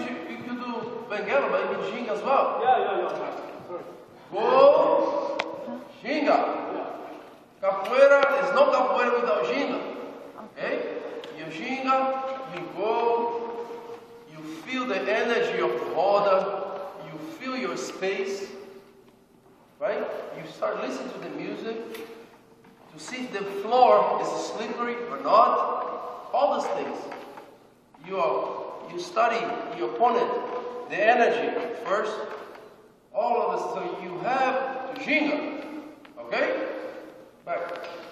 you, you could do Bengala, but even ginga as well. Yeah, yeah, yeah. Sorry. Go ginga. Capoeira is no capoeira without ginga. Okay? You ginga, you go, you feel the energy of the order, you feel your space, right? You start listening to the music, to see if the floor is slippery or not, all those things. You are you study the opponent, the energy first, all of us, so you have to ginga. okay? Back.